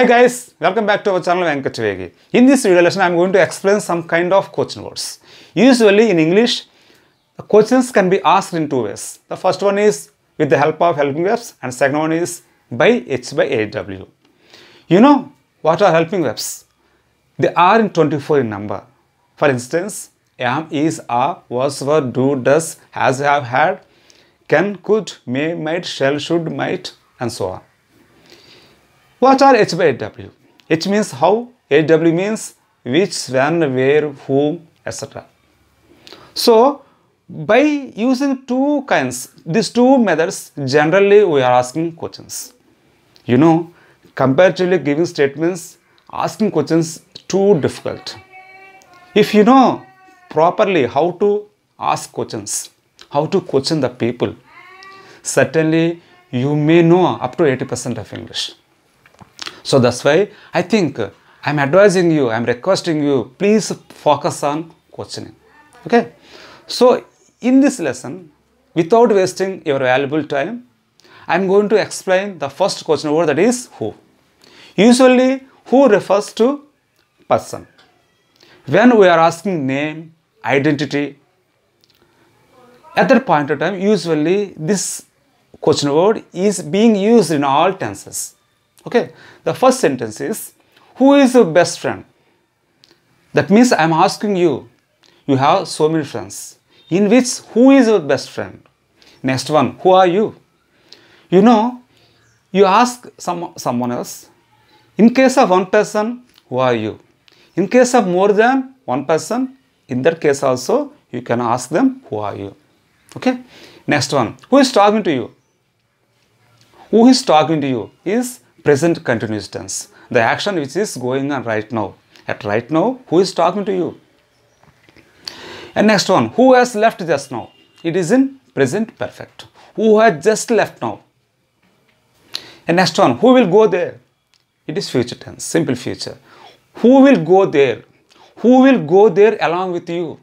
Hi guys, welcome back to our channel Venkat. In this video lesson, I am going to explain some kind of question words. Usually in English, questions can be asked in two ways. The first one is with the help of helping verbs and second one is by H by AW. You know what are helping verbs? They are in 24 in number. For instance, am, is, are, was, were, do, does, has, have, had, can, could, may, might, shall, should, might, and so on. What are H by AW? H means how, AW means which, when, where, whom, etc. So, by using two kinds, these two methods, generally we are asking questions. You know, comparatively giving statements, asking questions too difficult. If you know properly how to ask questions, how to question the people, certainly you may know up to 80% of English. So that's why I think I'm advising you, I'm requesting you, please focus on questioning. Okay. So in this lesson, without wasting your valuable time, I'm going to explain the first question word that is who. Usually, who refers to person. When we are asking name, identity, at that point of time, usually this question word is being used in all tenses. Okay, the first sentence is Who is your best friend? That means I am asking you, you have so many friends. In which, who is your best friend? Next one, who are you? You know, you ask some, someone else. In case of one person, who are you? In case of more than one person, in that case also, you can ask them, who are you? Okay. Next one, who is talking to you? Who is talking to you is present continuous tense. The action which is going on right now. At right now, who is talking to you? And next one, who has left just now? It is in present perfect. Who has just left now? And next one, who will go there? It is future tense, simple future. Who will go there? Who will go there along with you?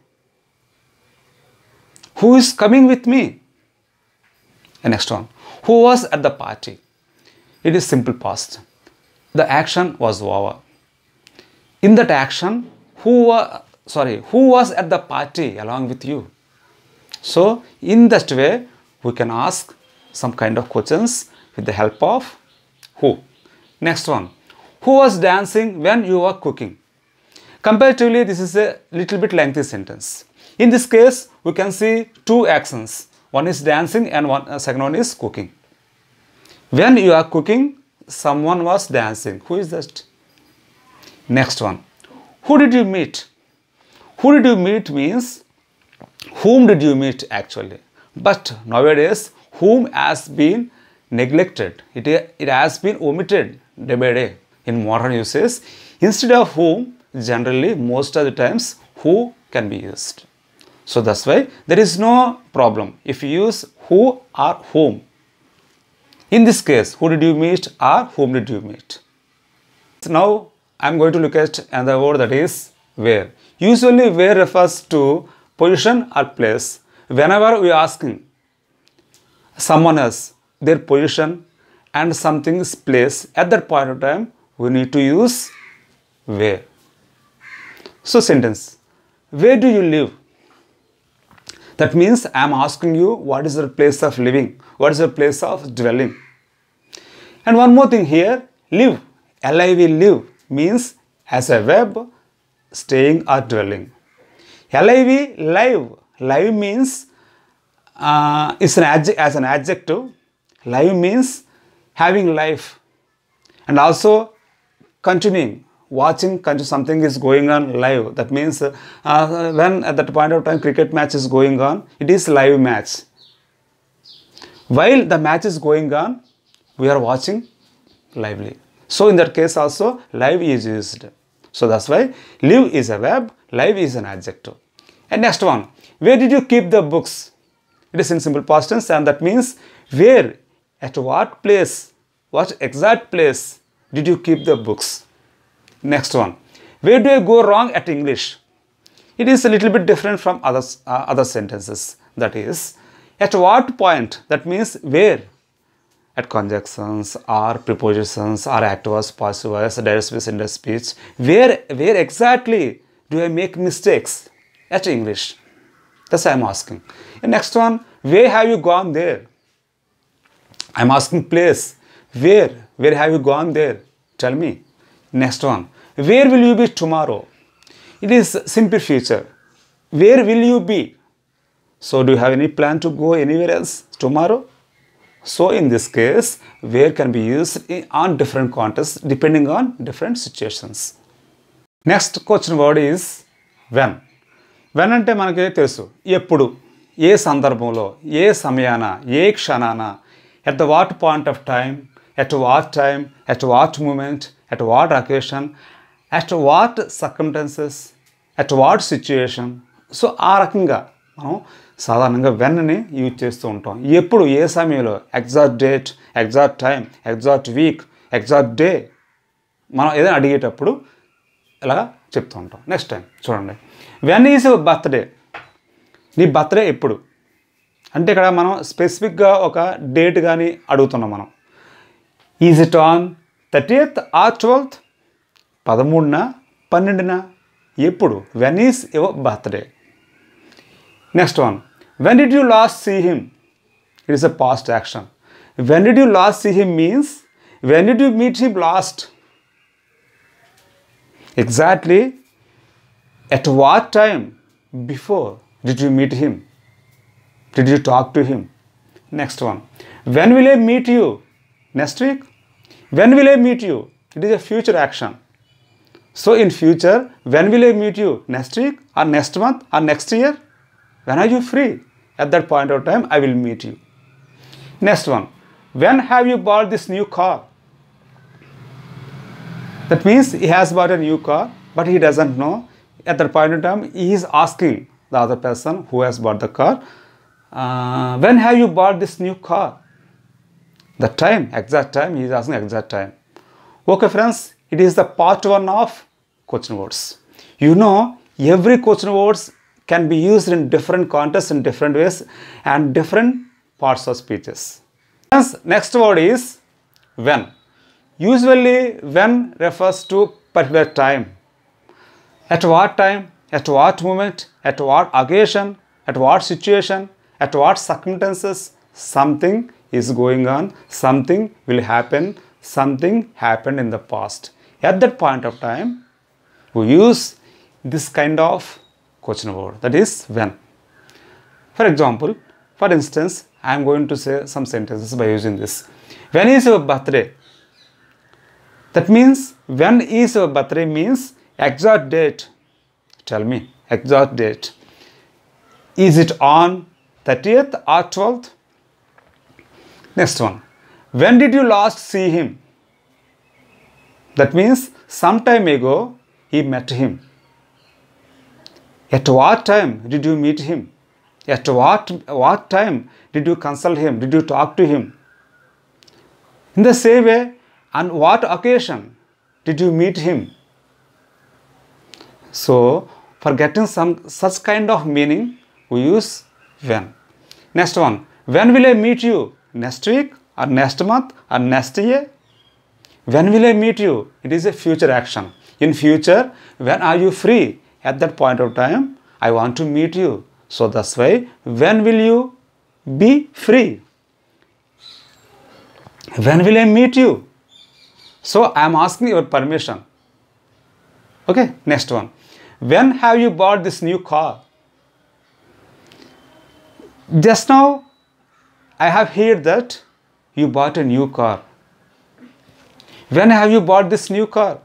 Who is coming with me? And next one, who was at the party? It is simple past. The action was over. In that action, who was sorry, who was at the party along with you? So, in that way, we can ask some kind of questions with the help of who. Next one, who was dancing when you were cooking? Comparatively, this is a little bit lengthy sentence. In this case, we can see two actions. One is dancing and one uh, second one is cooking. When you are cooking, someone was dancing. Who is that? Next one. Who did you meet? Who did you meet means whom did you meet actually. But nowadays, whom has been neglected. It, it has been omitted day by day in modern uses. Instead of whom, generally, most of the times, who can be used. So that's why there is no problem if you use who or whom. In this case, who did you meet or whom did you meet? So now I am going to look at another word that is where. Usually where refers to position or place. Whenever we are asking someone else their position and something's place at that point of time, we need to use where. So sentence, where do you live? That means I am asking you what is your place of living, what is your place of dwelling. And one more thing here, live, L-I-V, live means as a verb, staying or dwelling. L-I-V, live, live means uh, is an as an adjective. Live means having life and also continuing watching something is going on live. That means uh, when at that point of time cricket match is going on it is live match. While the match is going on we are watching lively. So in that case also live is used. So that's why live is a verb live is an adjective. And next one where did you keep the books? It is in simple past tense and that means where at what place what exact place did you keep the books Next one. Where do I go wrong at English? It is a little bit different from other, uh, other sentences. That is, at what point? That means where. at conjunctions or prepositions or active voice, passive voice, direct speech, indirect speech. Where, where exactly do I make mistakes at English? That's what I'm asking. And next one, where have you gone there? I'm asking place. Where? Where have you gone there? Tell me. Next one. Where will you be tomorrow? It is simple future. Where will you be? So do you have any plan to go anywhere else tomorrow? So in this case, where can be used in- on different contexts depending on different situations. Next question word is when when అంటే మనకి తెలుసు ఎప్పుడు ఏ సందర్భంలో ఏ సమయాన ఏ క్షణాన at the what point of time at what time at what moment At what occasion at what circumstances, at what situation. So ఆ రకంగా మనం సాధారణంగా వెన్ని యూజ్ చేస్తూ ఉంటాం. ఎప్పుడు ఏ సమయంలో exact date exact time exact week exact day మనం ఏదైనా అడిగేటప్పుడు ఇలా చెప్తూ ఉంటాం. నెక్స్ట్ టైం చూడండి. వెన్ ఈజ్ బర్త్డే నీ బర్త్డే ఎప్పుడు? అంటే ఇక్కడ మనం స్పెసిఫిక్గా ఒక డేట్ కానీ అడుగుతున్నాం మనం. Is it on thirtieth are twelfth పదమూడున పన్నెండున ఎప్పుడు when is your birthday next one when did you last see him it is a past action when did you last see him means when did you meet him last exactly at what time before did you meet him did you talk to him next one when will i meet you next week when will i meet you? It is a future action. So in future when will i meet you? Next week or next month or next year? When are you free? At that point of time i will meet you. Next one. When have you bought this new car? That means he has bought a new car, but he doesn't know. At that point of time, he is asking the other person who has bought the car, uh, when have you bought this new car? The time, exact time, he is asking exact time. Okay, friends, it is the part one of question words. You know, every question words can be used in different contexts in different ways and different parts of speeches. Friends, next word is when. Usually, when refers to particular time. At what time, at what moment, at what occasion, at what situation, at what circumstances something is going on, something will happen, something happened in the past. At that point of time, we use this kind of question word that is when. For example, for instance, I am going to say some sentences by using this. When is your birthday? That means when is your birthday means exact date. Tell me exact date. Is it on 30th or 12th? Next one. When did you last see him? That means some time ago he met him. At what time did you meet him? At what, what time did you consult him? Did you talk to him? In the same way, on what occasion did you meet him? So, for getting some such kind of meaning, we use when. Next one, when will I meet you? Next week or next month or next year? When will I meet you? It is a future action. In future, when are you free? At that point of time, I want to meet you. So that's why, when will you be free? When will I meet you? So I am asking your permission. Okay, next one. When have you bought this new car? Just now, I have heard that you bought a new car. When have you bought this new car?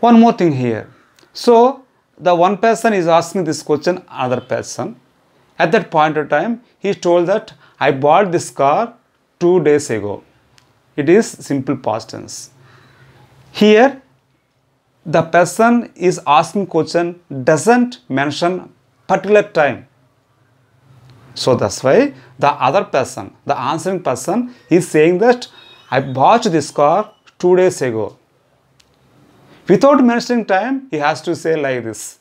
One more thing here. So, the one person is asking this question, other person. At that point of time, he told that I bought this car two days ago. It is simple past tense. Here, the person is asking question doesn't mention particular time. So that's why the other person, the answering person, is saying that I bought this car two days ago. Without mentioning time, he has to say like this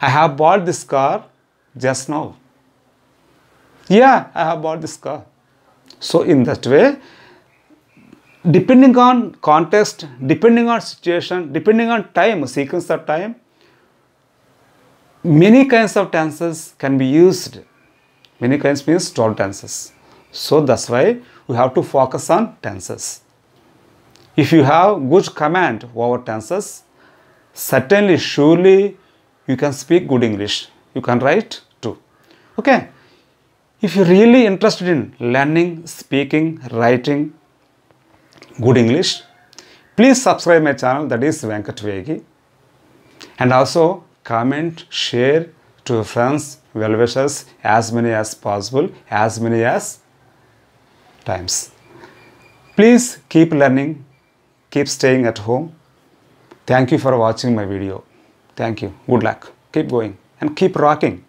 I have bought this car just now. Yeah, I have bought this car. So in that way, depending on context, depending on situation, depending on time, sequence of time, many kinds of tenses can be used. Many kinds means 12 tenses. So that's why we have to focus on tenses. If you have good command over tenses, certainly, surely you can speak good English. You can write too. Okay. If you're really interested in learning, speaking, writing good English, please subscribe my channel that is Venkat Vegi and also comment, share to your friends, well wishers as many as possible, as many as times. Please keep learning, keep staying at home. Thank you for watching my video. Thank you. Good luck. Keep going and keep rocking.